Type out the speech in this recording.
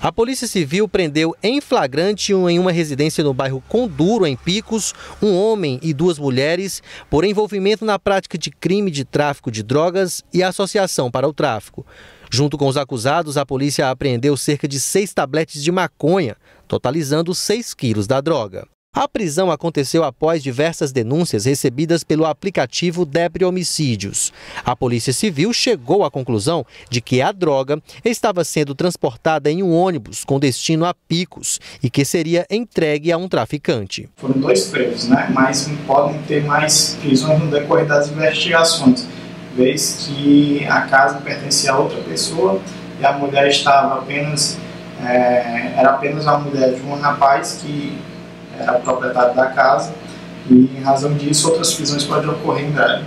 A Polícia Civil prendeu em flagrante em uma residência no bairro Conduro, em Picos, um homem e duas mulheres por envolvimento na prática de crime de tráfico de drogas e associação para o tráfico. Junto com os acusados, a polícia apreendeu cerca de seis tabletes de maconha, totalizando 6 quilos da droga. A prisão aconteceu após diversas denúncias recebidas pelo aplicativo Debre Homicídios. A Polícia Civil chegou à conclusão de que a droga estava sendo transportada em um ônibus com destino a Picos e que seria entregue a um traficante. Foram dois presos, né? mas podem ter mais prisões no decorrer das investigações, vez que a casa pertencia a outra pessoa e a mulher estava apenas, é, era apenas a mulher de um rapaz que era proprietário da casa e, em razão disso, outras prisões podem ocorrer em breve.